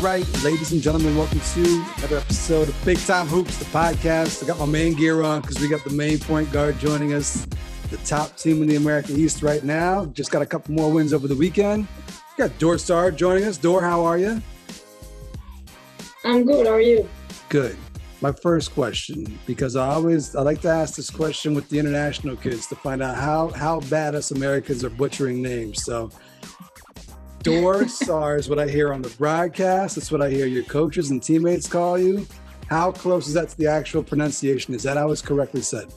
right, ladies and gentlemen, welcome to another episode of Big Time Hoops, the podcast. I got my Maine gear on because we got the Maine point guard joining us, the top team in the America East right now. Just got a couple more wins over the weekend. We got Dor Saar joining us. Dor, how are you? I'm good. How are you? Good. My first question, because I always I like to ask this question with the international kids to find out how how bad us Americans are butchering names. So Dor Saar is what I hear on the broadcast. It's what I hear your coaches and teammates call you. How close is that to the actual pronunciation? Is that how it's correctly said?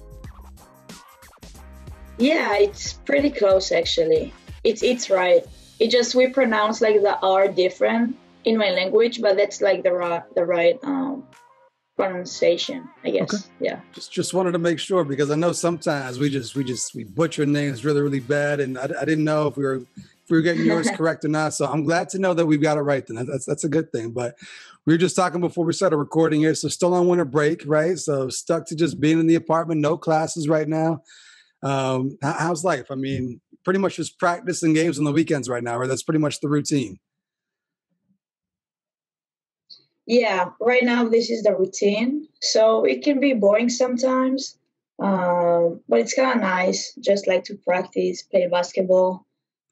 Yeah, it's pretty close actually. It's it's right. It just we pronounce like the R different in my language, but that's like the right the right um, pronunciation, I guess. Okay. Yeah. Just just wanted to make sure because I know sometimes we just we just we butcher names really really bad, and I, I didn't know if we were we were getting yours correct or not. So I'm glad to know that we've got it right. Then that's that's a good thing. But we were just talking before we started recording here, so still on winter break, right? So stuck to just being in the apartment, no classes right now. Um, how's life? I mean, pretty much just practicing games on the weekends right now, right? That's pretty much the routine. Yeah, right now this is the routine, so it can be boring sometimes, um, but it's kind of nice. Just like to practice, play basketball,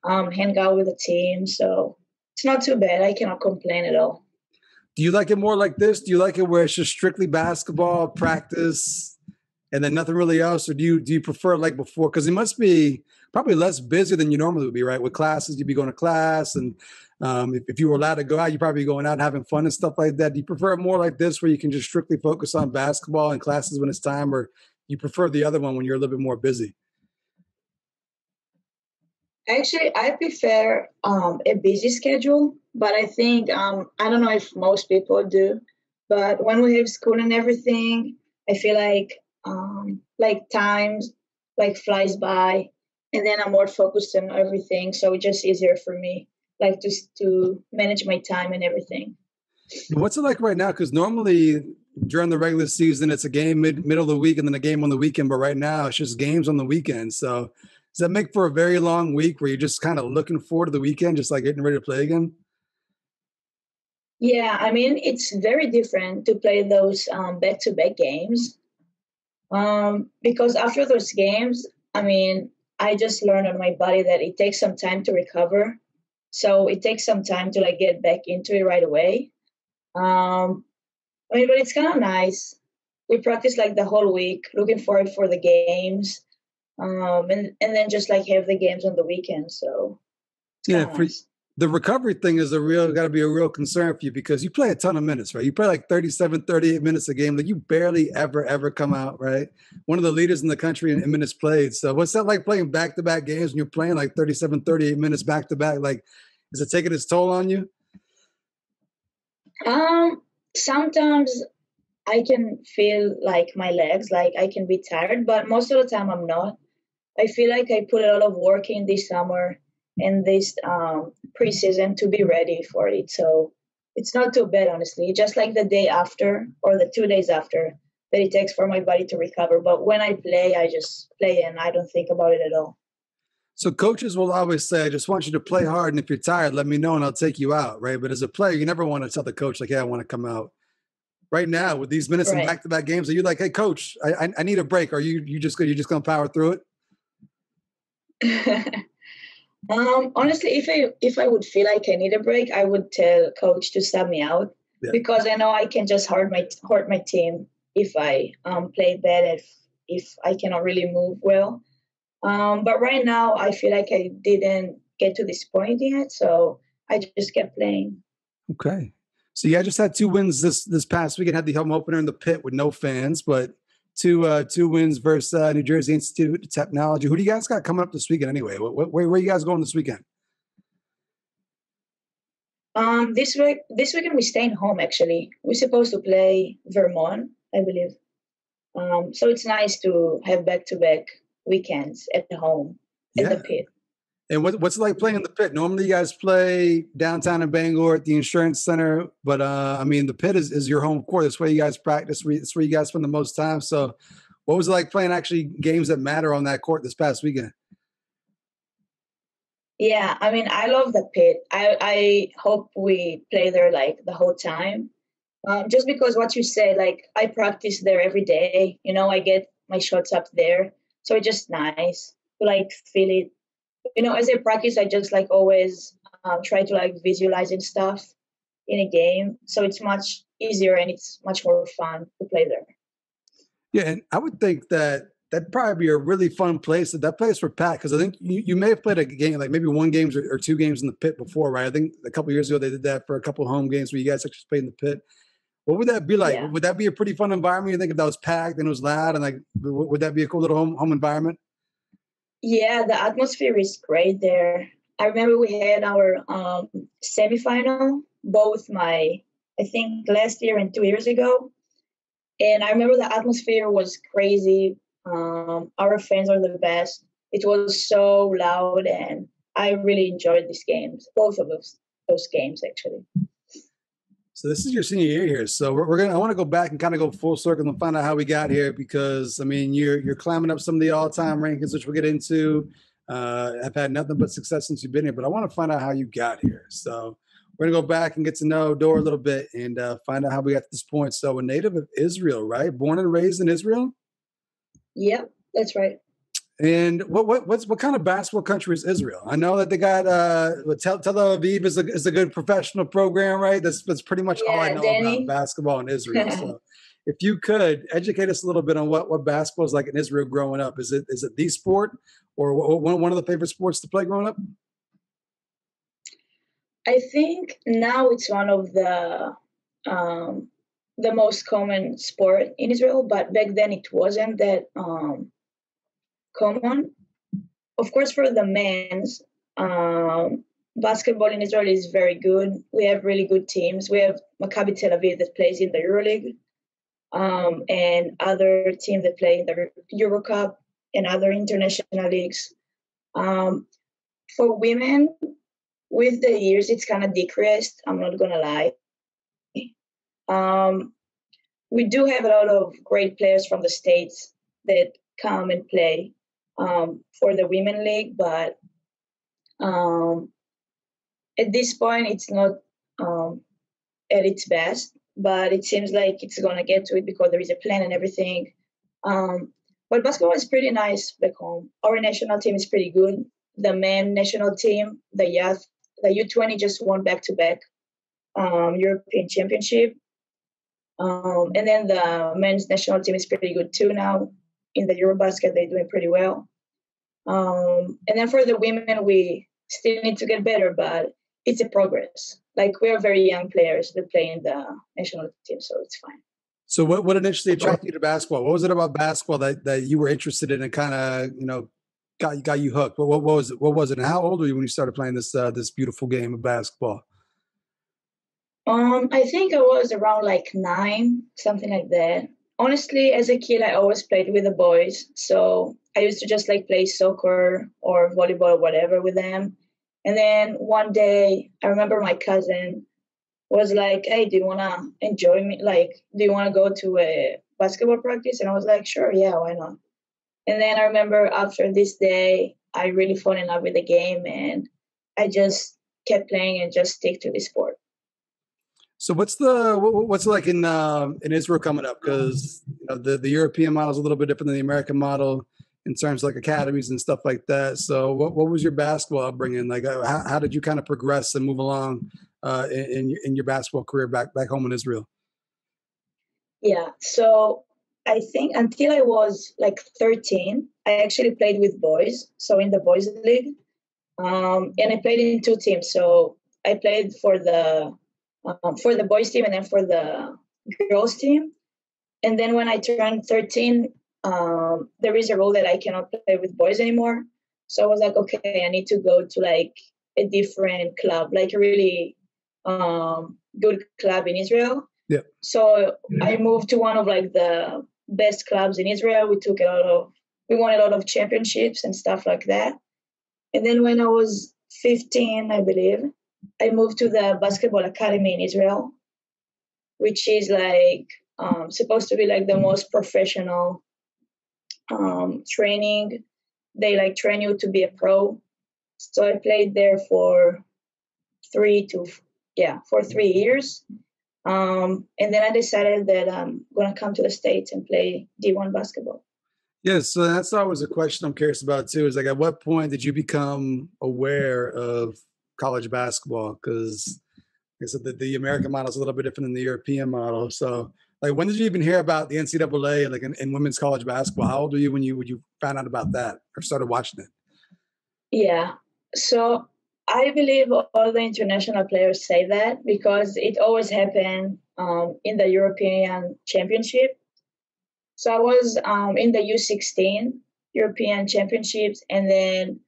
um, hang out with the team. So it's not too bad. I cannot complain at all. Do you like it more like this? Do you like it where it's just strictly basketball practice, and then nothing really else, or do you do you prefer like before? Because it must be probably less busy than you normally would be, right? With classes, you'd be going to class, and um, if, if, you were allowed to go out, you'd probably be going out and having fun and stuff like that. Do you prefer it more like this, where you can just strictly focus on basketball and classes when it's time, or you prefer the other one when you're a little bit more busy? Actually, I prefer um, a busy schedule, but I think um, I don't know if most people do. But when we have school and everything, I feel like um, like times like flies by, and then I'm more focused on everything, so it's just easier for me, like to to manage my time and everything. What's it like right now? Because normally during the regular season, it's a game mid middle of the week and then a game on the weekend. But right now, it's just games on the weekend. So does that make for a very long week where you're just kind of looking forward to the weekend, just like getting ready to play again? Yeah, I mean it's very different to play those back to back games um, because after those games, I mean I just learned on my body that it takes some time to recover, so it takes some time to like get back into it right away. Um, I mean, but it's kind of nice. We practice like the whole week, looking forward for the games um, and and then just like have the games on the weekend. So yeah, for, the recovery thing is a real got to be a real concern for you because you play a ton of minutes, right? You play like 37, 38 minutes a game. Like you barely ever ever come out, right? One of the leaders in the country in, in minutes played. So what's that like playing back to back games and you're playing like 37, 38 minutes back to back? Like, is it taking its toll on you? Um, sometimes I can feel like my legs, like I can be tired, but most of the time I'm not. I feel like I put a lot of work in this summer and this um, preseason to be ready for it. So it's not too bad, honestly. Just like the day after or the two days after that it takes for my body to recover. But when I play, I just play and I don't think about it at all. So coaches will always say, "I just want you to play hard, and if you're tired, let me know, and I'll take you out." Right? But as a player, you never want to tell the coach like, "Hey, I want to come out." Right now, with these minutes right. and back-to-back games, are you like, "Hey, coach, I, I, I need a break"? Are you you just you just gonna power through it? um, honestly, if I if I would feel like I need a break, I would tell coach to sub me out yeah. because I know I can just hurt my hurt my team if I um, play bad if if I cannot really move well. Um, but right now, I feel like I didn't get to this point yet, so I just kept playing. Okay. So yeah, I just had two wins this this past weekend. Had the home opener in the pit with no fans, but two uh, two wins versus uh, New Jersey Institute of Technology. Who do you guys got coming up this weekend anyway? Where, where, where are you guys going this weekend? Um, this week, this weekend we're staying home. Actually, we're supposed to play Vermont, I believe. Um, so it's nice to have back to back weekends at the home yeah. the pit. And what, what's it like playing in the pit? Normally, you guys play downtown in Bangor at the Insurance Center, but uh, I mean, the pit is, is your home court. That's where you guys practice. That's where you guys spend the most time. So, what was it like playing actually games that matter on that court this past weekend? Yeah, I mean, I love the pit. I I hope we play there like the whole time. Um, just because what you say, like I practice there every day. You know, I get my shots up there, so it's just nice to like feel it. You know, as a practice, I just like always um, try to like visualizing stuff in a game, so it's much easier and it's much more fun to play there. Yeah, and I would think that that'd probably be a really fun place. That place for Pat, because I think you, you may have played a game, like maybe one games or, or, two games in the pit before, right? I think a couple years ago they did that for a couple home games where you guys actually played in the pit. What would that be like? Yeah. Would that be a pretty fun environment? You think if that was packed and it was loud and like, would that be a cool little home home environment? Yeah, the atmosphere is great there. I remember we had our um, semifinal, both my, I think last year and two years ago. And I remember the atmosphere was crazy. Um, our fans are the best. It was so loud, and I really enjoyed these games, both of those those games actually. So this is your senior year here. So we're, we're gonna. I want to go back and kind of go full circle and find out how we got here because I mean you're you're climbing up some of the all time rankings, which we'll get into. Uh, I've had nothing but success since you've been here, but I want to find out how you got here. So we're gonna go back and get to know Dor a little bit and uh, find out how we got to this point. So a native of Israel, right? Born and raised in Israel. Yep, that's right. And what what what's what kind of basketball country is Israel? I know that they got uh Tel, Tel Aviv is a is a good professional program, right? That's that's pretty much yeah, all I know Danny. about basketball in Israel. so if you could educate us a little bit on what what basketball is like in Israel growing up, is it is it the sport or one one of the favorite sports to play growing up? I think now it's one of the um, the most common sport in Israel, but back then it wasn't that um, common. Of course, for the men's, um, basketball in Israel is very good. We have really good teams. We have Maccabi Tel Aviv that plays in the EuroLeague, um, and other teams that play in the EuroCup and other international leagues. Um, for women, with the years, it's kind of decreased. I'm not gonna lie. Um, we do have a lot of great players from the states that come and play um, for the women league, but um, at this point, it's not um, at its best. But it seems like it's gonna get to it because there is a plan and everything. Um, but basketball is pretty nice back home. Our national team is pretty good. The men national team, the youth, the U20 just won back to back European Championship. Um, and then the men's national team is pretty good too now. In the Eurobasket, they're doing pretty well. Um, and then for the women, we still need to get better, but it's a progress. Like we are very young players that play in the national team, so it's fine. So what, what initially attracted you to basketball? What was it about basketball that, that you were interested in and kind of, you know, got got you hooked? What, what, what was it? What was it? And how old were you when you started playing this uh, this beautiful game of basketball? Um, I think I was around like nine, something like that. Honestly, as a kid, I always played with the boys, so I used to just like play soccer or volleyball or whatever with them. And then one day, I remember my cousin was like, "Hey, do you wanna enjoy me? Like, do you wanna go to a basketball practice?" And I was like, "Sure, yeah, why not?" And then I remember after this day, I really fell in love with the game and I just kept playing and just stick to the sport. So what's the what's like in um, in Israel coming up? Because you know, the the European model is a little bit different than the American model in terms of like academies and stuff like that. So what what was your basketball upbringing? Like uh, how, how did you kind of progress and move along uh, in in your basketball career back back home in Israel? Yeah. So I think until I was like 13, I actually played with boys. So in the boys league, um, and I played in two teams. So I played for the um, for the boys team and then for the girls team. And then when I turned 13, um, there is a rule that I cannot play with boys anymore. So I was like, okay, I need to go to like a different club, like a really um, good club in Israel. Yeah. So I moved to one of like the best clubs in Israel. We took a lot of, we won a lot of championships and stuff like that. And then when I was 15, I believe, I moved to the basketball academy in Israel, which is like um, supposed to be like the most professional um, training. They like train you to be a pro. So I played there for three to yeah for three years, um, and then I decided that I'm gonna come to the states and play D1 basketball. Yeah, so that's always a question I'm curious about too. Is like, at what point did you become aware of college basketball? Because I said, the, the American model is a little bit different than the European model. So, like, when did you even hear about the NCAA like in, in women's college basketball? How old were you when you when you found out about that or started watching it? Yeah, so I believe all the international players say that because it always happened um, in the European Championship so I was um, in the U16 European Championships, and then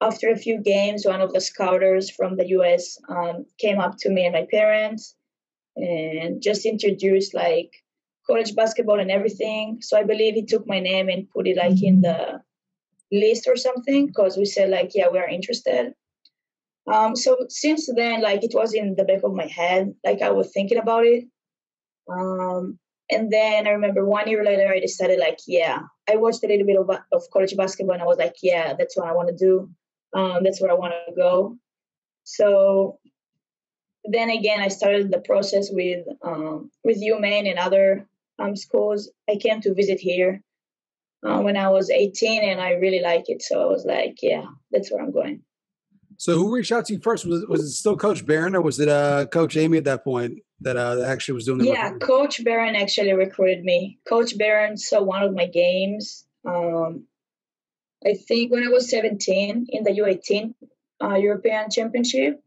after a few games, one of the scouters from the US um, came up to me and my parents and just introduced like college basketball and everything. So I believe he took my name and put it like in the list or something because we said like, yeah, we're interested. Um, so since then, like it was in the back of my head, like I was thinking about it. Um, and then I remember one year later, I decided, like, yeah, I watched a little bit of, of college basketball and I was like, yeah, that's what I want to do. Um, that's where I want to go. So then again, I started the process with um, with UMaine and other um, schools. I came to visit here uh, when I was 18 and I really like it. So I was like, yeah, that's where I'm going. So who reached out to you first? Was it, was it still Coach Barron or was it uh, Coach Amy at that point that uh, actually was doing the Yeah, Coach Barron actually recruited me. Coach Barron saw one of my games. Um, I think when I was 17 in the U18 uh, European Championship.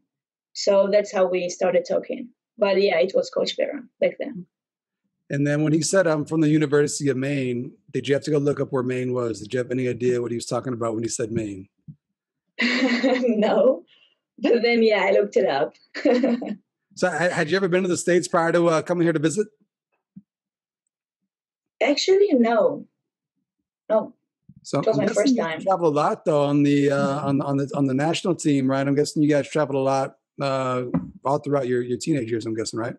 So that's how we started talking. But yeah, it was Coach Barron back then. And then when he said, I'm from the University of Maine, did you have to go look up where Maine was? Did you have any idea what he was talking about when he said Maine? no. But then, yeah, I looked it up. so, had you ever been to the States prior to uh, coming here to visit? Actually, no. No. So it was my first time. Travel a lot though on the uh, on on the on the national team, right? I'm guessing you guys traveled a lot uh, all throughout your your teenage years. I'm guessing, right?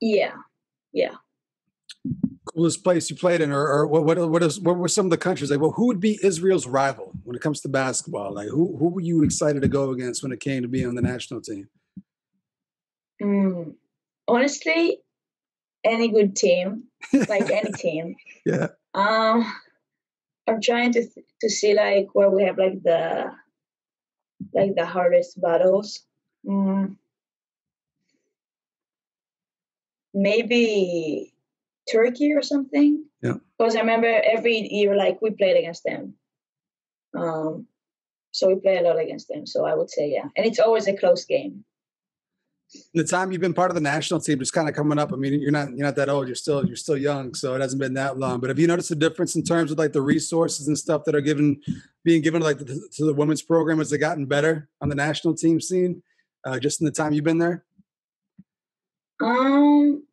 Yeah, yeah coolest place you played in, or, or what, what, what, is, what were some of the countries like? Well, who would be Israel's rival when it comes to basketball? Like, who who were you excited to go against when it came to being on the national team? Mm, honestly, any good team, like any team. Yeah. Um, I'm trying to to see like where we have like the like the hardest battles. Mm, maybe Turkey or something. Yeah. Because I remember every year, like we played against them. Um, so we play a lot against them. So I would say, yeah. And it's always a close game. The time you've been part of the national team, just kind of coming up. I mean, you're not you're not that old. You're still you're still young, so it hasn't been that long. But have you noticed a difference in terms of like the resources and stuff that are given, being given like the, to the women's program? Has it gotten better on the national team scene, uh, just in the time you've been there? Um,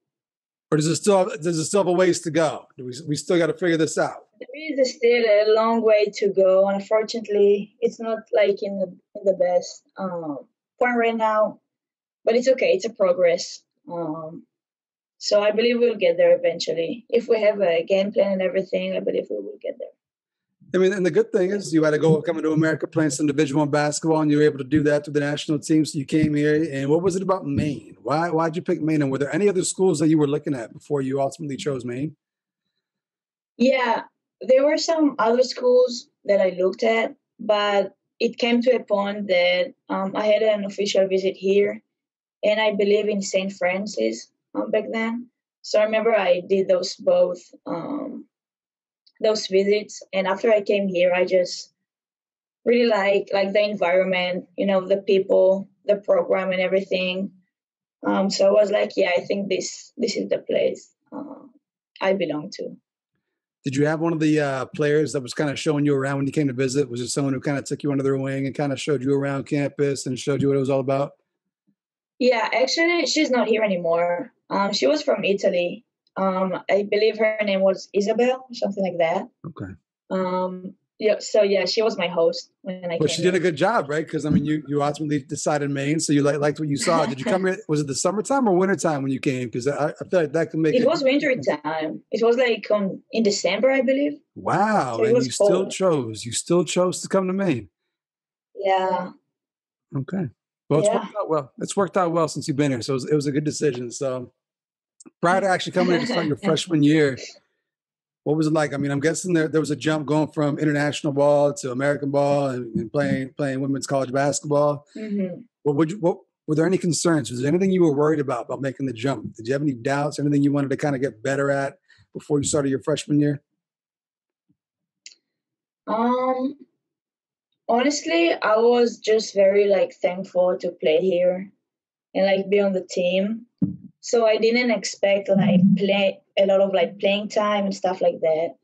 or does it still have, does it still have a ways to go? Do we we still got to figure this out? There is still a long way to go. Unfortunately, it's not like in the in the best um, point right now, but it's okay. It's a progress. Um, so I believe we'll get there eventually. If we have a game plan and everything, I believe we will get there. I mean, and the good thing is you had to go coming to America playing some Division One basketball, and you were able to do that through the national team. So you came here, and what was it about Maine? Why why'd you pick Maine? And were there any other schools that you were looking at before you ultimately chose Maine? Yeah, there were some other schools that I looked at, but it came to a point that um, I had an official visit here, and I believe in St. Francis um, back then. So I remember I did those both um, those visits and after i came here i just really like like the environment you know the people the program and everything um, so i was like yeah i think this this is the place uh, i belong to did you have one of the uh, players that was kind of showing you around when you came to visit was it someone who kind of took you under their wing and kind of showed you around campus and showed you what it was all about yeah actually she's not here anymore um, she was from italy um, I believe her name was Isabel, something like that. Okay. Um, yeah. So yeah, she was my host when I. But she did a good job, right? Because I mean, you you ultimately decided Maine, so you like, liked what you saw. Did you come here? Was it the summertime or wintertime when you came? Because I, I feel like that could make it. It was winter time. It was like um, in December, I believe. Wow, so and you cold. still chose. You still chose to come to Maine. Yeah. Okay. Well, it's yeah. worked out well. It's worked out well since you've been here, so it was, it was a good decision. So, prior to actually coming here to start your freshman year, what was it like? I mean, I'm guessing there there was a jump going from international ball to American ball and, and playing playing women's college basketball. Mm-hmm. What would you what were there any concerns? Was there anything you were worried about about making the jump? Did you have any doubts? Anything you wanted to kind of get better at before you started your freshman year? Um, honestly, I was just very like thankful to play here and like be on the team. So I didn't expect like play a lot of like playing time and stuff like that.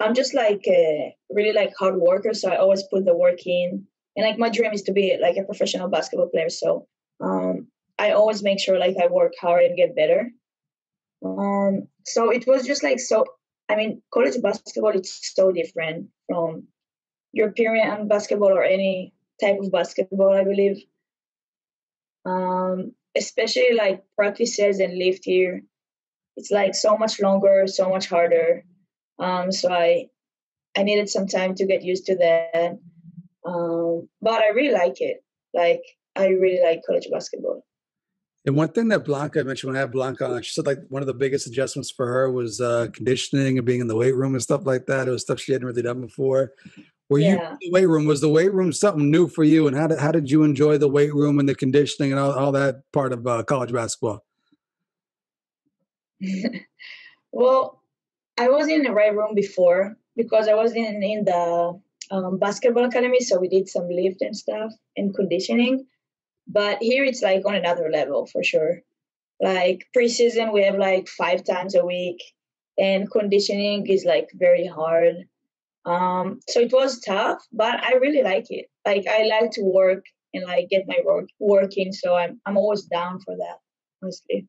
I'm just like a really like hard worker, so I always put the work in. And like my dream is to be like a professional basketball player. So um, I always make sure like I work hard and get better. Um, so it was just like so. I mean, college basketball it's so different from European basketball or any type of basketball. I believe, um, especially like practices and lift here, it's like so much longer, so much harder. Um, so I I needed some time to get used to that. Um, but I really like it. Like I really like college basketball. And one thing that Blanca mentioned when I had Blanca on, she said like one of the biggest adjustments for her was uh, conditioning and being in the weight room and stuff like that. It was stuff she hadn't really done before. Were yeah. you in the weight room? Was the weight room something new for you? And how did how did you enjoy the weight room and the conditioning and all, all that part of uh, college basketball? well, I was in the weight room before because I was in in the um, basketball academy, so we did some lift and stuff and conditioning. But here it's like on another level for sure. Like preseason, we have like five times a week, and conditioning is like very hard. Um, so it was tough, but I really like it. Like I like to work and like get my work working, so I'm I'm always down for that. Honestly.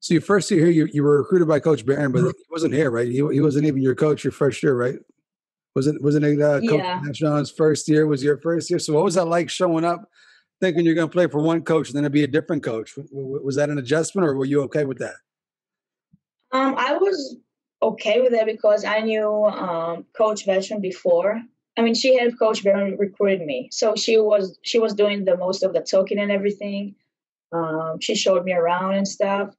So your first year here, you, you were recruited by Coach Barron, but he wasn't here, right? He, he wasn't even your coach your first year, right? Wasn't wasn't it uh, Coach yeah. John's first year? Was your first year? So what was that like showing up, thinking you're going to play for one coach and then it'd be a different coach? Was that an adjustment, or were you okay with that? Um, I was okay with that because I knew um, Coach Vachon before. I mean, she had Coach Barron recruited me, so she was she was doing the most of the talking and everything. Um, she showed me around and stuff,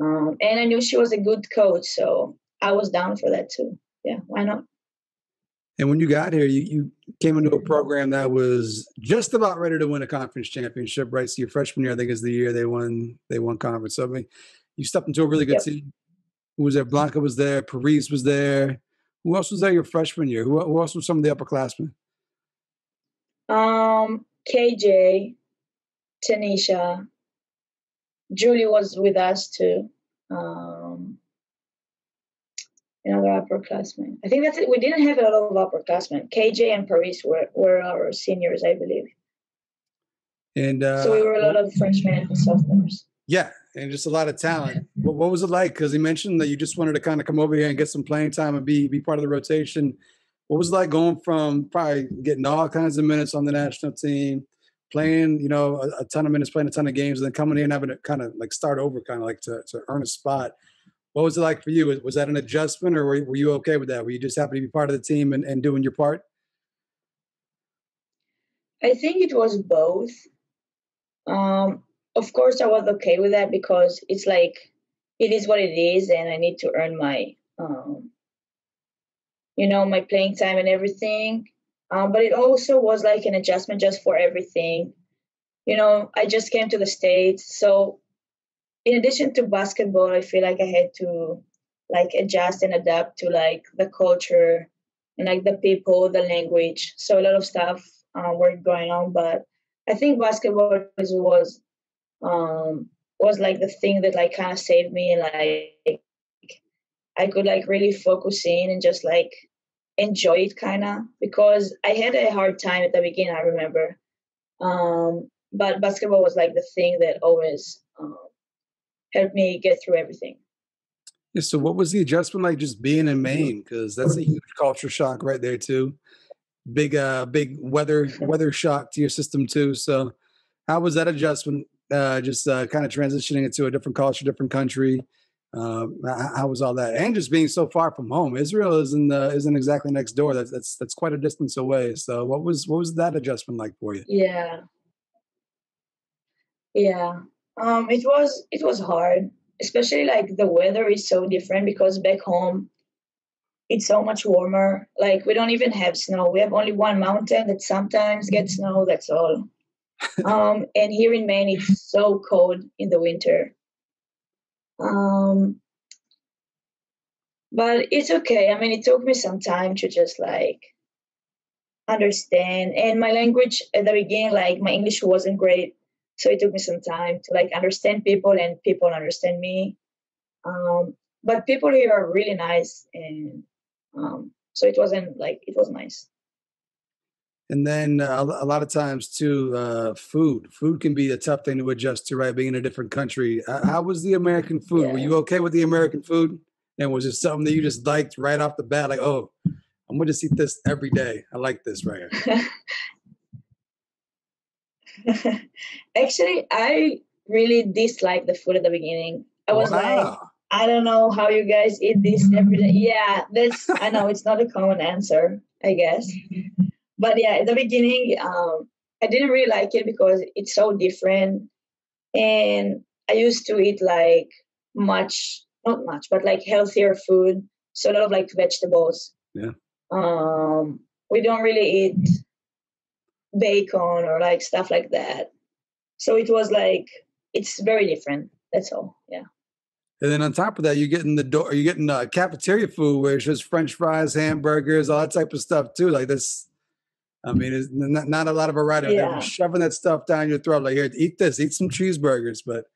um, and I knew she was a good coach, so I was down for that too. Yeah, why not? And when you got here, you, you came into a program that was just about ready to win a conference championship, right? So your freshman year, I think, is the year they won they won conference. So I mean, you stepped into a really good yep. team. Who was there? Blanca was there. Paris was there. Who else was there your freshman year? Who, who else was some of the upperclassmen? Um, KJ, Tanesha, Julie was with us too. Um, another upperclassmen. I think that's it. We didn't have a lot of upperclassmen. KJ and Paris were, were our seniors, I believe. And uh, so we were a lot of freshmen and sophomores. Yeah, and just a lot of talent. what, what was it like? Because he mentioned that you just wanted to kind of come over here and get some playing time and be be part of the rotation. What was it like going from probably getting all kinds of minutes on the national team, playing, you know, a, a ton of minutes, playing a ton of games, and then coming in and having to kind of like start over, kind of like to, to earn a spot. What was it like for you? Was that an adjustment, or were, were you okay with that? Were you just happy to be part of the team and, and doing your part? I think it was both. Um, of course, I was okay with that because it's like it is what it is, and I need to earn my, um, you know, my playing time and everything. Um, but it also was like an adjustment just for everything. You know, I just came to the States. So, in addition to basketball, I feel like I had to like adjust and adapt to like the culture and like the people, the language. So, a lot of stuff uh, were going on. But I think basketball was um, was like the thing that like kind of saved me and like I could like really focus in and just like enjoy it kind of because I had a hard time at the beginning. I remember, um, but basketball was like the thing that always um, helped me get through everything. Yeah. So, what was the adjustment like just being in Maine? Because that's a huge culture shock right there too. Big, uh, big weather weather shock to your system too. So, how was that adjustment? Uh, just uh, kind of transitioning into a different culture, different country, Um, how was all that? And just being so far from home, Israel isn't uh, isn't exactly next door. That's that's that's quite a distance away. So, what was what was that adjustment like for you? Yeah, yeah. Um, it was it was hard, especially like the weather is so different because back home it's so much warmer. Like we don't even have snow. We have only one mountain that sometimes gets snow. That's all. Um, and here in Maine, it's so cold in the winter. Um, but it's okay. I mean, it took me some time to just like understand. And my language at the beginning, like my English wasn't great, so it took me some time to like understand people and people understand me. Um, but people here are really nice, and um, so it wasn't like it was nice. And then uh, a lot of times too, uh, food. Food can be a tough thing to adjust to, right? Being in a different country. Uh, how was the American food? Yeah. Were you okay with the American food? And was it something that you just liked right off the bat? Like, oh, I'm going to just eat this every day. I like this right here. Actually, I really disliked the food at the beginning. I was wow. like, I don't know how you guys eat this every day. Yeah, that's I know it's not a common answer, I guess but yeah, at the beginning, um, I didn't really like it because it's so different. And I used to eat like much, not much, but like healthier food. So a lot of like vegetables. Yeah. Um, we don't really eat bacon or like stuff like that. So it was like it's very different. That's all. Yeah. And then on top of that, you're getting the door, you're getting uh, cafeteria food, where it's just French fries, hamburgers, all that type of stuff too. Like this, I mean, it's not, not a lot of variety. Yeah. They're shoving that stuff down your throat. Like, here, eat this, eat some cheeseburgers. But,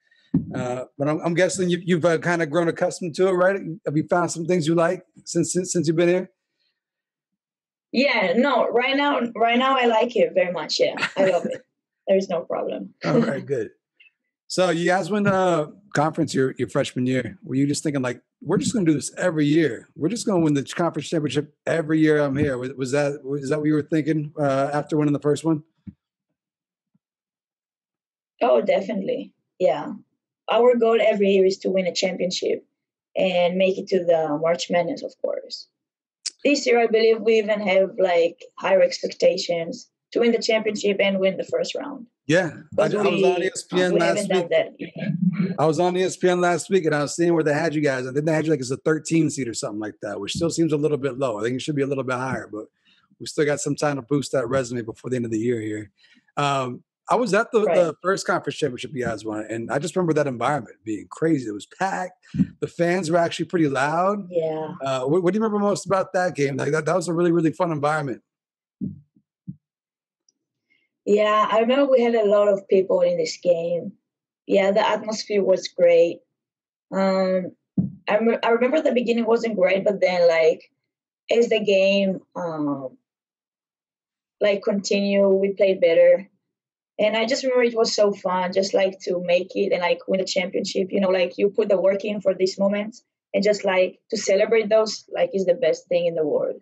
uh, but I'm, I'm guessing you, you've uh, kind of grown accustomed to it, right? Have you found some things you like since since, since you've been here? Yeah, no, right now, right now I like it very much. Yeah, I love it. There's no problem. All right, good. So you guys went uh conference your your freshman year. Were you just thinking like we're just going to do this every year? We're just going to win the conference championship every year I'm here. Was, was that was that what you were thinking uh, after winning the first one? Oh, definitely. Yeah. Our goal every year is to win a championship and make it to the March Madness, of course. This year, I believe we even have like higher expectations to win the championship and win the first round. Yeah, I, I, was on ESPN last week. I was on ESPN last week, and I was seeing where they had you guys. I think they had you like as a 13 seed or something like that, which still seems a little bit low. I think it should be a little bit higher, but we still got some time to boost that resume before the end of the year here. Um, I was at the, right. the, first conference championship you guys won, and I just remember that environment being crazy. It was packed. The fans were actually pretty loud. Yeah. Uh, what, what, do you remember most about that game? Like that, that was a really, really fun environment. Yeah, I remember we had a lot of people in this game. Yeah, the atmosphere was great. Um, I, rem- I remember the beginning wasn't great, but then like as the game um, like continue, we played better. And I just remember it was so fun, just like to make it and like win a championship. You know, like you put the work in for these moments, and just like to celebrate those, like is the best thing in the world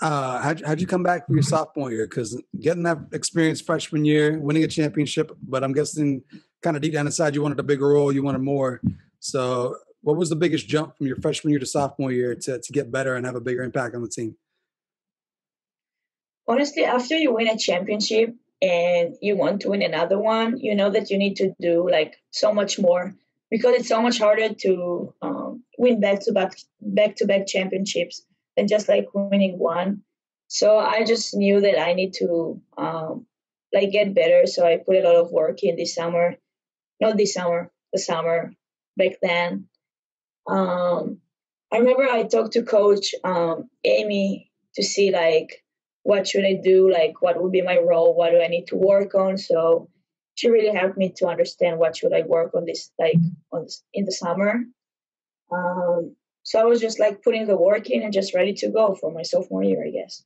uh, how'd, how'd you come back for your sophomore year? Because getting that experience freshman year, winning a championship, but I'm guessing kind of deep down inside you wanted a bigger role, you wanted more. So, what was the biggest jump from your freshman year to sophomore year to, to get better and have a bigger impact on the team? Honestly, after you win a championship and you want to win another one, you know that you need to do like so much more because it's so much harder to um, win back to back back to back championships than just like winning one. So I just knew that I need to um, like get better. So I put a lot of work in this summer, not this summer, the summer back then. Um, I remember I talked to Coach um, Amy to see like what should I do, like what would be my role, what do I need to work on. So she really helped me to understand what should I work on this like on in the summer. Um, so I was just like putting the work in and just ready to go for my sophomore year, I guess.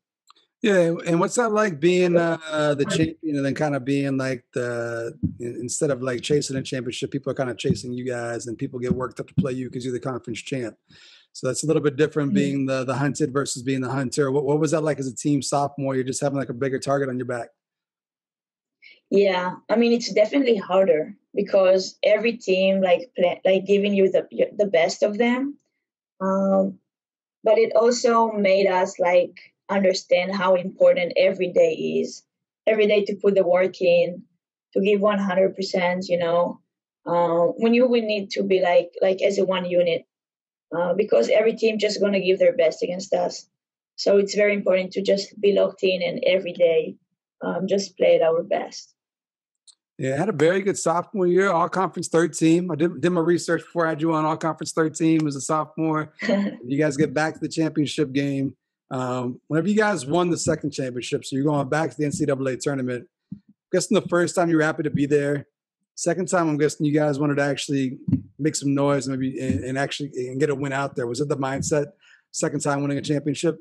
Yeah, and what's that like being uh, the champion and then kind of being like the instead of like chasing a championship, people are kind of chasing you guys, and people get worked up to play you because you're the conference champ. So that's a little bit different mm-hmm. being the the hunted versus being the hunter. What what was that like as a team sophomore? You're just having like a bigger target on your back. Yeah, I mean it's definitely harder because every team like play, like giving you the the best of them. Um, but it also made us like understand how important every day is. Every day to put the work in, to give one hundred percent. You know, uh, when you would need to be like like as a one unit, uh, because every team just gonna give their best against us. So it's very important to just be locked in and every day um, just play at our best. Yeah, I had a very good sophomore year, all conference third team. I did, did my research before I had you on all conference third team as a sophomore. you guys get back to the championship game. Um, whenever you guys won the second championship, so you're going back to the NCAA tournament. I'm guessing the first time you were happy to be there. Second time, I'm guessing you guys wanted to actually make some noise, maybe, and, and actually and get a win out there. Was it the mindset? Second time winning a championship.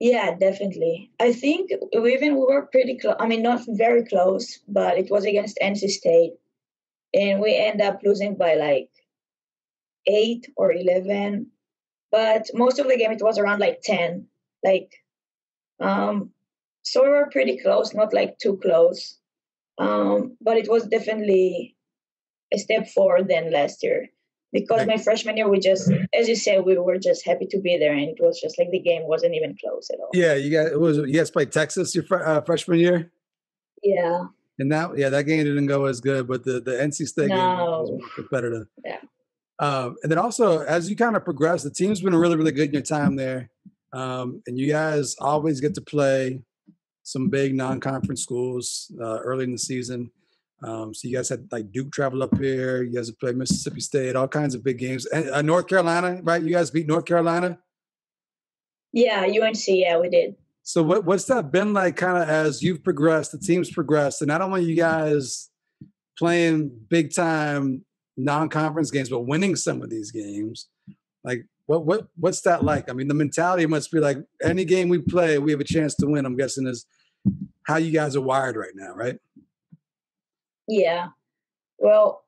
Yeah, definitely. I think we even we were pretty close. I mean, not very close, but it was against NC State, and we end up losing by like eight or eleven. But most of the game, it was around like ten. Like, um, so we were pretty close, not like too close. Um, but it was definitely a step forward than last year because my freshman year we just as you said we were just happy to be there and it was just like the game wasn't even close at all. Yeah you guys it was you guys played texas your uh, freshman year? Yeah. And that yeah that game didn't go as good but the the nc state no. game was competitive. Yeah. Um, and then also as you kind of progress the team's been really really good in your time there. Um, and you guys always get to play some big non-conference schools uh, early in the season um, so you guys had like Duke travel up here. You guys have played Mississippi State, all kinds of big games. And uh, North Carolina, right? You guys beat North Carolina. Yeah, UNC. Yeah, we did. So what what's that been like, kind of as you've progressed, the team's progressed, and not only you guys playing big time non-conference games, but winning some of these games. Like what what what's that like? I mean, the mentality must be like any game we play, we have a chance to win. I'm guessing is how you guys are wired right now, right? Yeah. Well,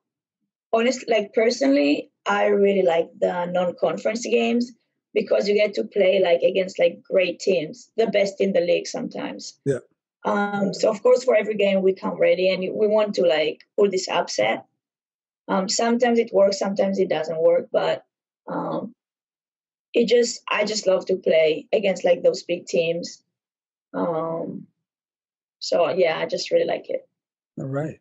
honestly, like personally, I really like the non-conference games because you get to play like against like great teams, the best in the league sometimes. Yeah. Um, so of course, for every game we come ready and we want to like pull this upset. Um, sometimes it works, sometimes it doesn't work, but um, it just I just love to play against like those big teams. Um, so yeah, I just really like it. All right.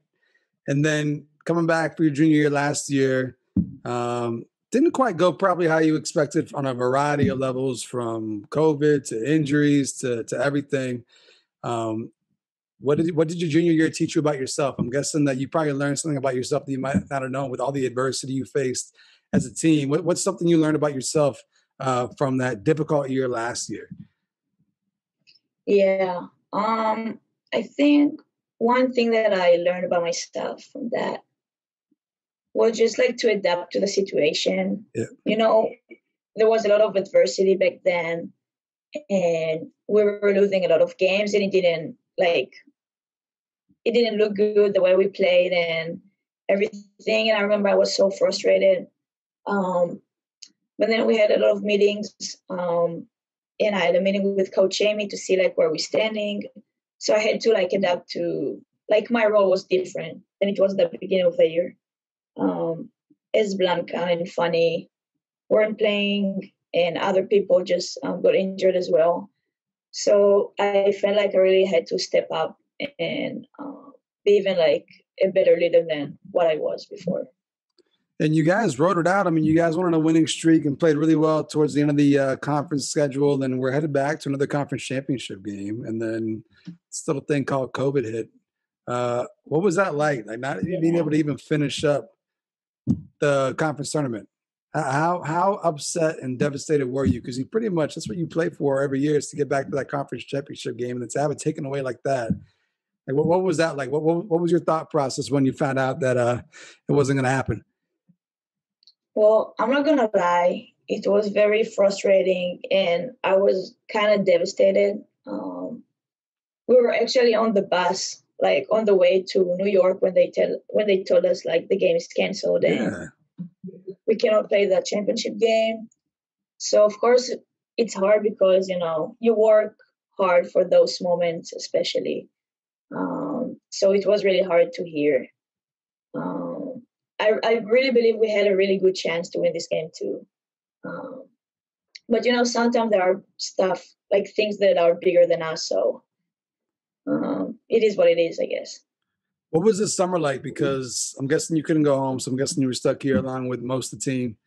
And then coming back for your junior year last year, um, didn't quite go probably how you expected on a variety of levels from COVID to injuries to, to everything. Um, what did what did your junior year teach you about yourself? I'm guessing that you probably learned something about yourself that you might not have known with all the adversity you faced as a team. What, what's something you learned about yourself uh, from that difficult year last year? Yeah, um, I think one thing that I learned about myself from that was just like to adapt to the situation. Yeah. You know, there was a lot of adversity back then, and we were losing a lot of games, and it didn't like it didn't look good the way we played and everything. And I remember I was so frustrated. Um, but then we had a lot of meetings, um, and I had a meeting with Coach Amy to see like where we're standing so I had to like adapt to like my role was different than it was the beginning of the year. Um, as Blanca and Fanny weren't playing, and other people just um, got injured as well. So I felt like I really had to step up and uh, be even like a better leader than what I was before. And you guys wrote it out. I mean, you guys went on a winning streak and played really well towards the end of the uh, conference schedule. Then we're headed back to another conference championship game, and then this little thing called COVID hit. Uh, what was that like? Like not being able to even finish up the conference tournament. How how upset and devastated were you? Because you pretty much that's what you play for every year is to get back to that conference championship game, and to have it taken away like that. Like what, what was that like? What, what what was your thought process when you found out that uh, it wasn't going to happen? Well, I'm not gonna lie, it was very frustrating and I was kind of devastated. Um, we were actually on the bus, like on the way to New York when they tell when they told us like the game is canceled and yeah. we cannot play the championship game. So of course it's hard because you know you work hard for those moments, especially. Um, so it was really hard to hear. I, I really believe we had a really good chance to win this game too. Um, but you know, sometimes there are stuff like things that are bigger than us. So um, it is what it is, I guess. What was this summer like? Because I'm guessing you couldn't go home, so I'm guessing you were stuck here along with most of the team.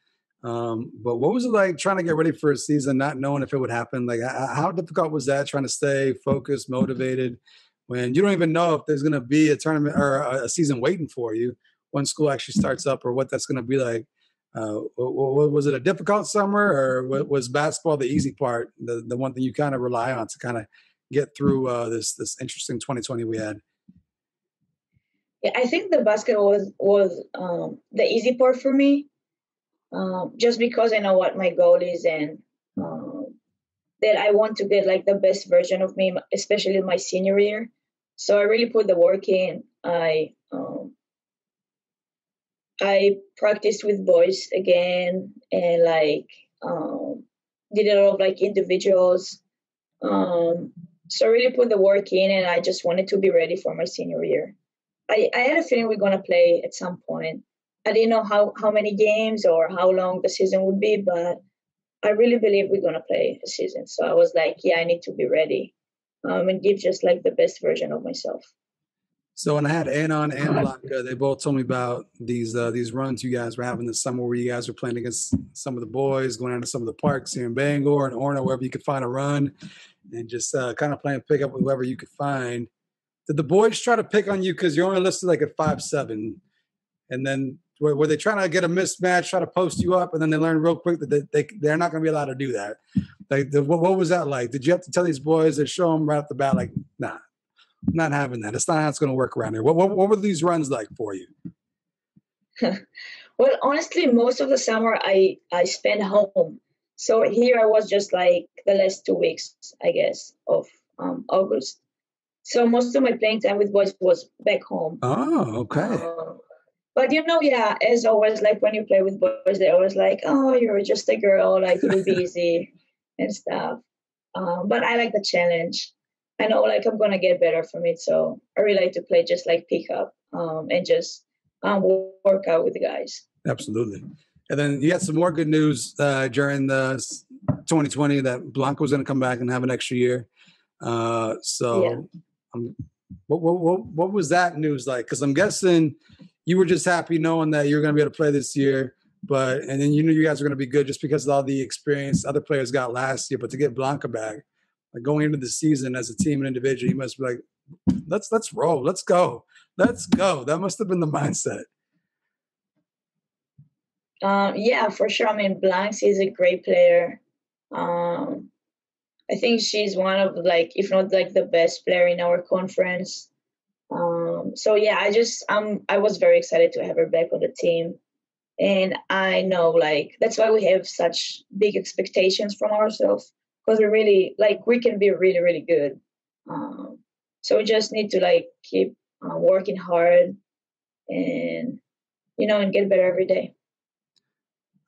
Um, but what was it like trying to get ready for a season, not knowing if it would happen? Like, how difficult was that trying to stay focused, motivated, when you don't even know if there's going to be a tournament or a season waiting for you when school actually starts up, or what that's going to be like? Uh, was it a difficult summer, or was basketball the easy part, the the one thing you kind of rely on to kind of get through uh, this this interesting 2020 we had? Yeah, I think the basketball was was um, the easy part for me um, just because I know what my goal is and um, that I want to get like the best version of me, especially my senior year. So I really put the work in. I um, I practiced with boys again and like um, did a lot of like individuals. Um, so I really put the work in, and I just wanted to be ready for my senior year. I, I had a feeling we're gonna play at some point, I didn't know how, how many games or how long the season would be, but I really believe we're gonna play a season. So I was like, yeah, I need to be ready um, and give just like the best version of myself. So when I had Anon and Blanca, they both told me about these uh, these runs you guys were having this summer, where you guys were playing against some of the boys, going out to some of the parks here in Bangor and Orono, wherever you could find a run, and just uh, kind of playing pick up with whoever you could find. Did the boys try to pick on you because you're only listed like at five seven, and then were, were they trying to get a mismatch, try to post you up, and then they learned real quick that they, they they're not going to be allowed to do that. Like, the, what, what was that like? Did you have to tell these boys and show them right off the bat, like, nah, I'm not having that. It's not how it's going to work around here. What, what what were these runs like for you? well, honestly, most of the summer I I spent home. So here I was just like the last two weeks, I guess, of um, August. So most of my playing time with boys was back home. Oh, okay. Uh, but you know, yeah, as always, like when you play with boys, they're always like, "Oh, you're just a girl, like you're busy and stuff." Um, but I like the challenge. I know, like I'm gonna get better from it, so I really like to play just like pick up um, and just um, work out with the guys. Absolutely. And then you had some more good news uh, during the 2020 that Blanca was going to come back and have an extra year. Uh, so, yeah. um, what, what, what was that news like? Because I'm guessing you were just happy knowing that you're going to be able to play this year. But and then you knew you guys were going to be good just because of all the experience other players got last year. But to get Blanca back, like going into the season as a team and individual, you must be like, let's let's roll, let's go, let's go. That must have been the mindset. Um, yeah, for sure. I mean, Blanks is a great player. Um, I think she's one of like, if not like the best player in our conference. Um, so yeah, I just um I was very excited to have her back on the team, and I know like that's why we have such big expectations from ourselves because we really like we can be really really good. Um, so we just need to like keep uh, working hard, and you know, and get better every day.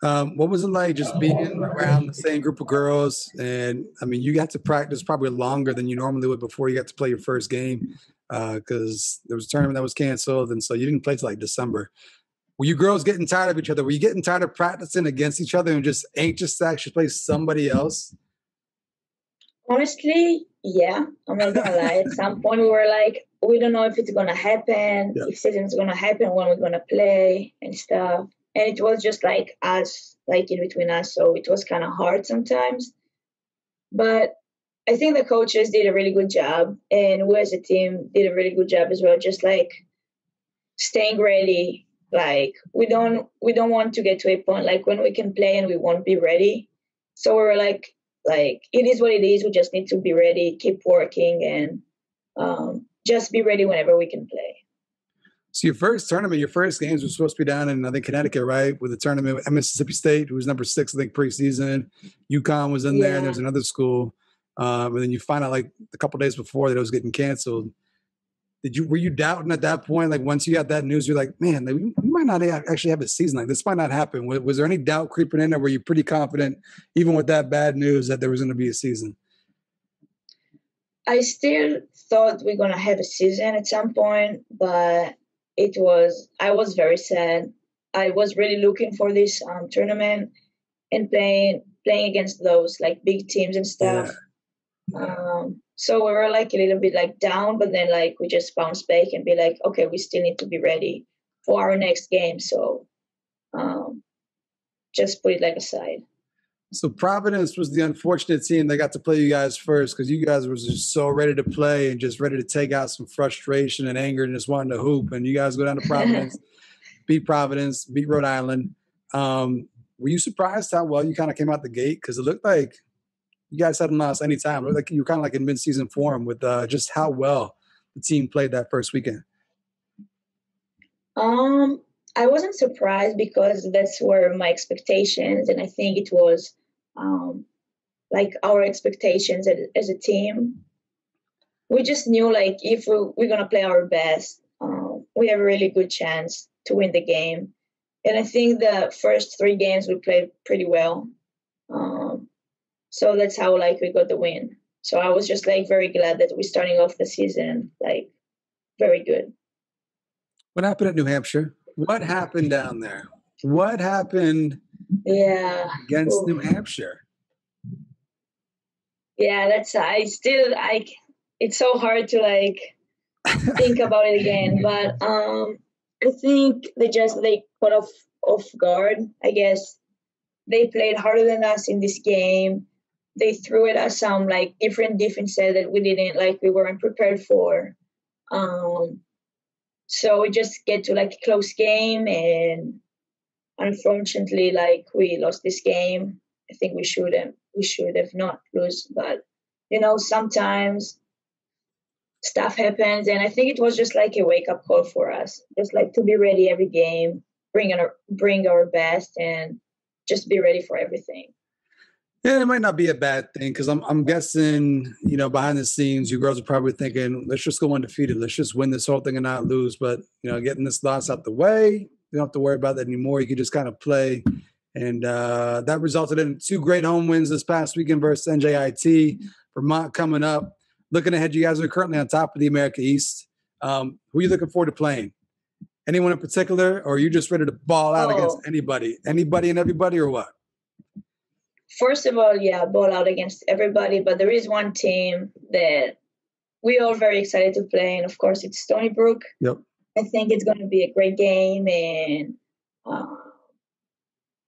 Um, what was it like just being around the same group of girls? And I mean, you got to practice probably longer than you normally would before you got to play your first game because uh, there was a tournament that was canceled, and so you didn't play till like December. Were you girls getting tired of each other? Were you getting tired of practicing against each other and just anxious to actually play somebody else? Honestly, yeah. I'm not gonna lie. At some point, we were like, we don't know if it's gonna happen, yeah. if season's gonna happen, when we're gonna play and stuff. And it was just like us, like in between us. So it was kind of hard sometimes. But I think the coaches did a really good job, and we as a team did a really good job as well. Just like staying ready. Like we don't we don't want to get to a point like when we can play and we won't be ready. So we were like like it is what it is. We just need to be ready, keep working, and um, just be ready whenever we can play. So your first tournament, your first games were supposed to be down in I think Connecticut, right? With the tournament at Mississippi State, who was number six, I think preseason. UConn was in yeah. there, and there's another school. Um, and then you find out like a couple days before that it was getting canceled. Did you were you doubting at that point? Like once you got that news, you're like, man, we, might not actually have a season like this. Might not happen. Was, was there any doubt creeping in, or were you pretty confident, even with that bad news, that there was going to be a season? I still thought we are gonna have a season at some point, but it was I was very sad I was really looking for this um, tournament and playing playing against those like big teams and stuff. Yeah. Um, so we were like a little bit like down, but then like we just bounced back and be like, okay, we still need to be ready for our next game. So um, just put it like aside. So Providence was the unfortunate team that got to play you guys first because you guys were just so ready to play and just ready to take out some frustration and anger and just wanting to hoop. And you guys go down to Providence, beat Providence, beat Rhode Island. Um, were you surprised how well you kind of came out the gate? Because it looked like you guys hadn't lost any time. Like you were kind of like in mid-season form with uh, just how well the team played that first weekend. Um, I wasn't surprised because that's where my expectations, and I think it was um, like our expectations as, a team. We just knew like if we, we're gonna play our best, um, we have a really good chance to win the game. And I think the first three games we played pretty well. Um, so that's how like we got the win. So I was just like very glad that we're starting off the season like very good. What happened at New Hampshire? What happened down there? What happened yeah against Ooh. New Hampshire? Yeah, that's I still like it's so hard to like think about it again. But um I think they just they caught off off guard, I guess. They played harder than us in this game. They threw it at us some like different defenses that we didn't like we weren't prepared for. Um so we just get to like close game and unfortunately like we lost this game. I think we should have we should have not lose, but you know, sometimes stuff happens and I think it was just like a wake up call for us. Just like to be ready every game, bring our bring our best and just be ready for everything. Yeah, it might not be a bad thing because I'm I'm guessing you know behind the scenes you girls are probably thinking let's just go undefeated, let's just win this whole thing and not lose. But you know, getting this loss out the way, you don't have to worry about that anymore. You can just kind of play, and uh, that resulted in two great home wins this past weekend versus NJIT. Vermont coming up. Looking ahead, you guys are currently on top of the America East. Um, who are you looking forward to playing? Anyone in particular, or are you just ready to ball out oh. against anybody, anybody and everybody, or what? First of all, yeah, ball out against everybody, but there is one team that we are very excited to play, and of course, it's Stony Brook. Yep. I think it's going to be a great game, and uh,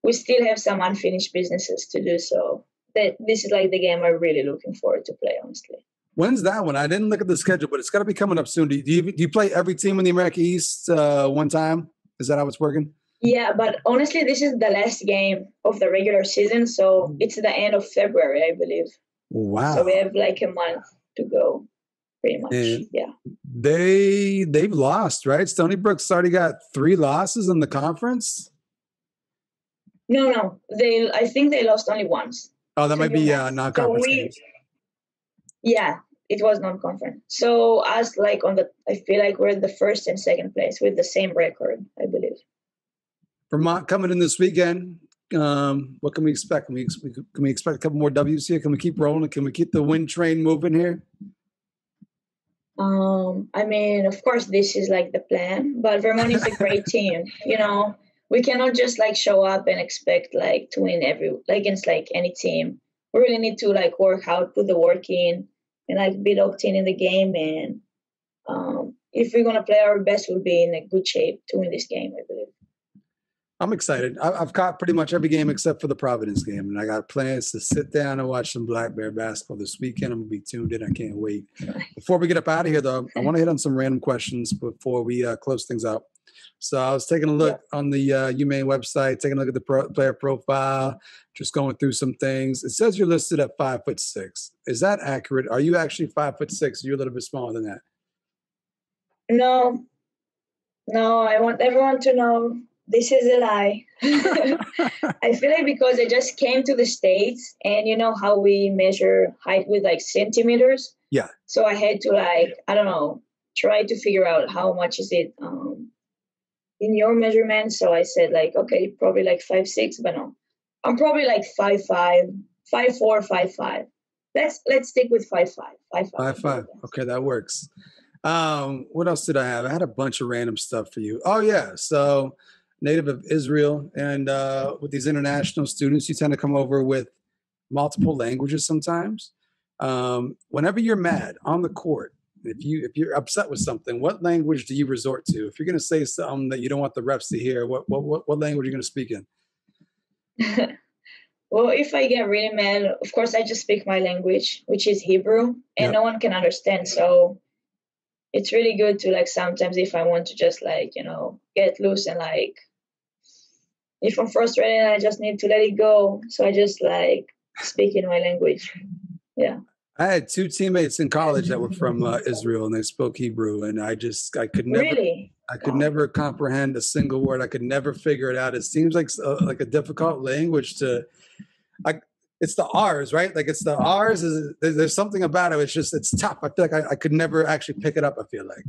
we still have some unfinished businesses to do. So that this is like the game I'm really looking forward to play, honestly. When's that one? I didn't look at the schedule, but it's got to be coming up soon. Do you, do you, do you play every team in the America East uh, one time? Is that how it's working? Yeah, but honestly, this is the last game of the regular season, so mm. it's the end of February, I believe. Wow! So we have like a month to go, pretty much. And yeah. They they've lost, right? Stony Brook's already got three losses in the conference. No, no, they. I think they lost only once. Oh, that might be uh, non-conference so we, games. Yeah, it was non-conference. So as like on the, I feel like we're the first and second place with the same record, I believe. Vermont coming in this weekend. Um, what can we expect? Can we, can we expect a couple more W's here? Can we keep rolling? Can we keep the win train moving here? Um, I mean, of course, this is like the plan, but Vermont is a great team. You know, we cannot just like show up and expect like to win every like against like any team. We really need to like work out, put the work in, and like be locked in in the game. And um, if we're gonna play our best, we'll be in a good shape to win this game. I believe. I'm excited. I've caught pretty much every game except for the Providence game, and I got plans to sit down and watch some Black Bear basketball this weekend. I'm gonna be tuned in. I can't wait. Before we get up out of here, though, I want to hit on some random questions before we uh, close things out. So I was taking a look yeah. on the uh, UMaine website, taking a look at the pro- player profile, just going through some things. It says you're listed at five foot six. Is that accurate? Are you actually five foot six? You're a little bit smaller than that. No, no. I want everyone to know this is a lie. I feel like because I just came to the States and you know how we measure height with like centimeters? Yeah. So I had to like, I don't know, try to figure out how much is it um, in your measurement. So I said like, okay, probably like five, six, but no, I'm probably like five, five, five, four, five, five. Let's, let's stick with five, five, five, five, five. five. Okay. That works. Um, what else did I have? I had a bunch of random stuff for you. Oh yeah. So native of Israel, and uh, with these international students, you tend to come over with multiple languages sometimes. Um, whenever you're mad on the court, if you if you're upset with something, what language do you resort to? If you're going to say something that you don't want the refs to hear, what what what, what language are you going to speak in? well, if I get really mad, of course I just speak my language, which is Hebrew, and yep. no one can understand. So it's really good to like sometimes if I want to just like you know get loose and like if I'm frustrated, I just need to let it go. So I just like speak in my language. Yeah. I had two teammates in college that were from uh, Israel and they spoke Hebrew, and I just I could never really? I could wow. never comprehend a single word. I could never figure it out. It seems like uh, like a difficult language to. I, it's the R's, right? Like it's the R's. Is there's something about it. It's just it's tough. I feel like I, I could never actually pick it up. I feel like.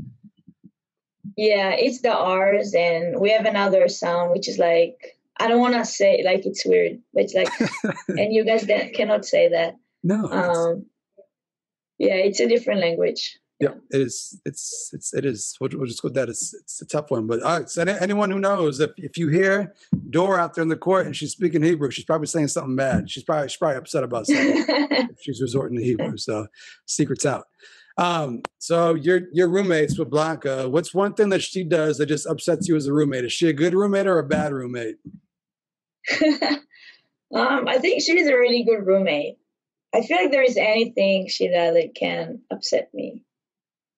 Yeah, it's the R's, and we have another sound which is like I don't want to say like it's weird, but it's like, and you guys cannot say that. No. Um, yeah, it's a different language. Yeah, it is. It's it's it is. We'll, we'll just go with that. It's it's a tough one. But right, so anyone who knows, if if you hear Dora out there in the court and she's speaking Hebrew, she's probably saying something bad. She's probably she's probably upset about something. she's resorting to Hebrew. So secrets out. Um, so your your roommates with Blanca, what's one thing that she does that just upsets you as a roommate? Is she a good roommate or a bad roommate? um, I think she's a really good roommate. I feel like there is anything she does that can upset me.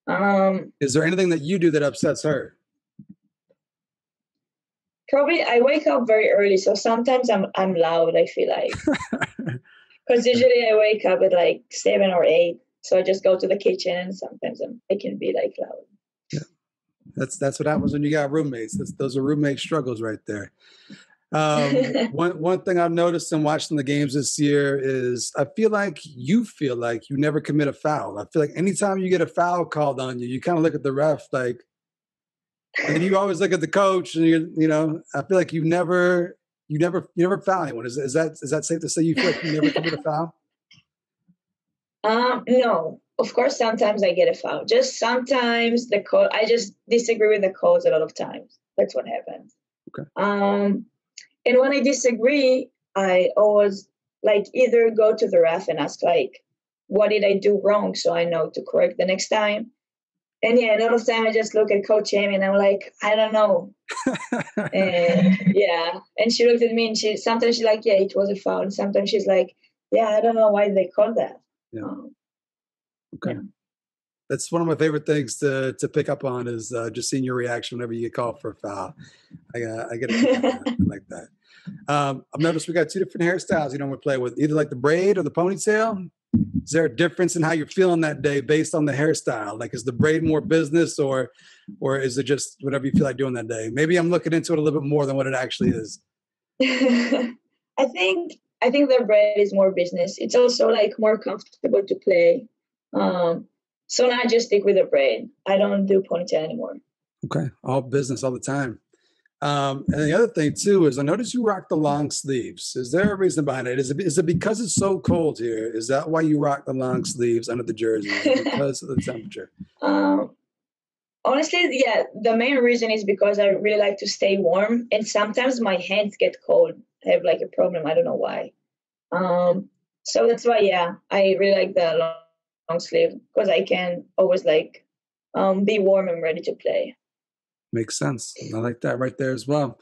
Um, is there anything that you do that upsets her? Probably, I wake up very early, so sometimes I'm I'm loud. I feel like because usually I wake up at like seven or eight, so I just go to the kitchen, and sometimes I'm, I can be like loud. Yeah, that's that's what happens when you got roommates. That's, those are roommate struggles right there. Um, one one thing I've noticed in watching the games this year is I feel like you feel like you never commit a foul. I feel like anytime you get a foul called on you, you kind of look at the ref like, and you always look at the coach, and you you know I feel like you never you never you never foul anyone. Is is that is that safe to say you feel like you never commit a foul? Um, no. Of course, sometimes I get a foul. Just sometimes the call. I just disagree with the calls a lot of times. That's what happens. Okay. Um, and when I disagree, I always like either go to the ref and ask like, what did I do wrong so I know to correct the next time. And yeah, a lot of time I just look at Coach Amy and I'm like, I don't know. and yeah, and she looked at me and she sometimes she's like, yeah, it was a foul. And sometimes she's like, yeah, I don't know why they called that. Yeah. Um, okay. Yeah. That's one of my favorite things to to pick up on is uh, just seeing your reaction whenever you get called for a foul. I, uh, I get a like that. Um, I've noticed we got two different hairstyles you know we play with, either like the braid or the ponytail. Is there a difference in how you're feeling that day based on the hairstyle? Like, is the braid more business, or or is it just whatever you feel like doing that day? Maybe I'm looking into it a little bit more than what it actually is. I think I think the braid is more business. It's also like more comfortable to play. Um, so now I just stick with the braid. I don't do ponytail anymore. Okay, all business all the time. Um, and the other thing too is I noticed you rock the long sleeves. Is there a reason behind it? Is it is it because it's so cold here? Is that why you rock the long sleeves under the jersey? because of the temperature? Um, honestly, yeah. The main reason is because I really like to stay warm, and sometimes my hands get cold. I have like a problem. I don't know why. Um, so that's why, yeah, I really like the long, long sleeve because I can always like um, be warm and ready to play. Makes sense. I like that right there as well.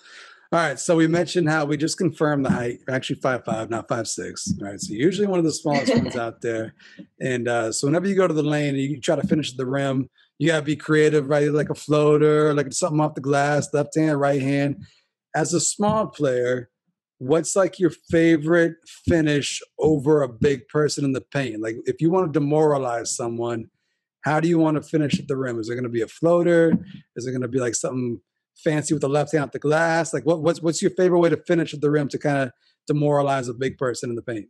All right, so we mentioned how we just confirmed the height. Actually five five, not five six. All right, so usually one of the smallest ones out there. And uh, so whenever you go to the lane and you try to finish the rim, you gotta be creative, right? Like a floater, like something off the glass, left hand, right hand. As a small player, what's like your favorite finish over a big person in the paint? Like if you want to demoralize someone, how do you want to finish at the rim? Is it going to be a floater? Is it going to be like something fancy with the left hand at the glass? Like what, what's what's your favorite way to finish at the rim to kind of demoralize a big person in the paint?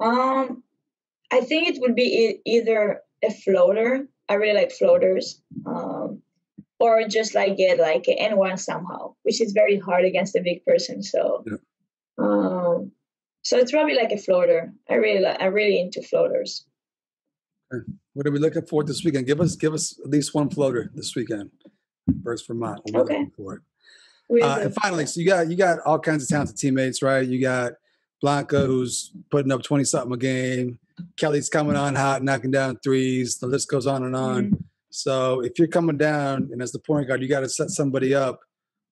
Um, I think it would be e- either a floater. I really like floaters. Um, or just like get like an and one somehow, which is very hard against a big person. So, yeah. um, so it's probably like a floater. I really, I'm really into floaters. What are we looking for this weekend? Give us give us at least one floater this weekend. First Vermont. We're okay. For it. Uh, and finally, so you got you got all kinds of talented teammates, right? You got Blanca, who's putting up twenty something a game. Kelly's coming on hot, knocking down threes. The list goes on and on. Mm-hmm. So if you're coming down and as the point guard, you got to set somebody up.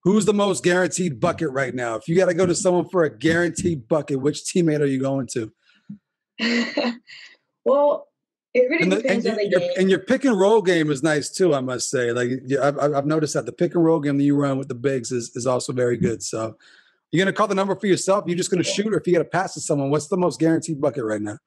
Who's the most guaranteed bucket right now? If you got to go to someone for a guaranteed bucket, which teammate are you going to? well, it really and the, depends and on the your, game. And your pick and roll game is nice too, I must say. Like I've, I've noticed that the pick and roll game that you run with the bigs is, is also very good. So you're going to call the number for yourself. You're just going to shoot, or if you got to pass to someone, what's the most guaranteed bucket right now?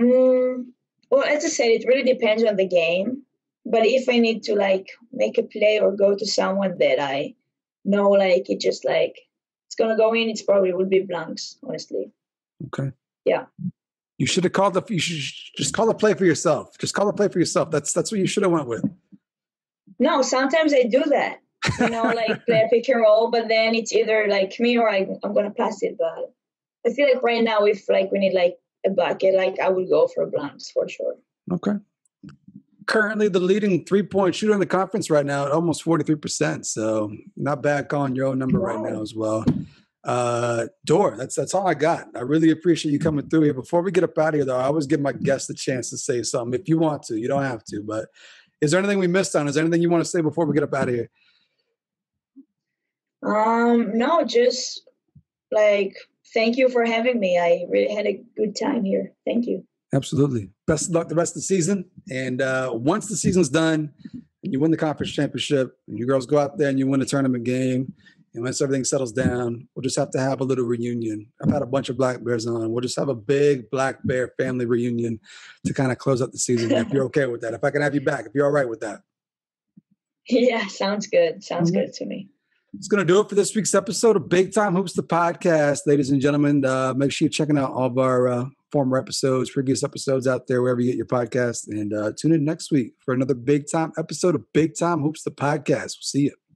Mm, well, as I said, it really depends on the game. But if I need to like make a play or go to someone that I know, like it just like it's gonna go in, it's probably would be blanks, honestly. Okay. Yeah. You should have called the. You should just call the play for yourself. Just call the play for yourself. That's that's what you should have went with. No, sometimes I do that. You know, like play a pick and roll, but then it's either like me or I, I'm gonna pass it. But I feel like right now, if like we need like a bucket, like I would go for blanks for sure. Okay. Currently, the leading three point shooter in the conference right now at almost 43%. So, not bad calling your own number right now as well. Uh, Dor, that's that's all I got. I really appreciate you coming through here. Before we get up out of here, though, I always give my guests a chance to say something. If you want to, you don't have to. But is there anything we missed on? Is there anything you want to say before we get up out of here? Um, no, just like thank you for having me. I really had a good time here. Thank you. Absolutely. Best of luck the rest of the season. And uh, once the season's done and you win the conference championship and you girls go out there and you win a tournament game, and once everything settles down, we'll just have to have a little reunion. I've had a bunch of black bears on. We'll just have a big black bear family reunion to kind of close up the season. if you're okay with that, if I can have you back, if you're all right with that. Yeah, sounds good. Sounds mm-hmm. good to me. It's going to do it for this week's episode of Big Time Hoops, the podcast. Ladies and gentlemen, uh, make sure you're checking out all of our uh, former episodes, previous episodes out there, wherever you get your podcast. And uh, tune in next week for another Big Time episode of Big Time Hoops, the podcast. We'll see you.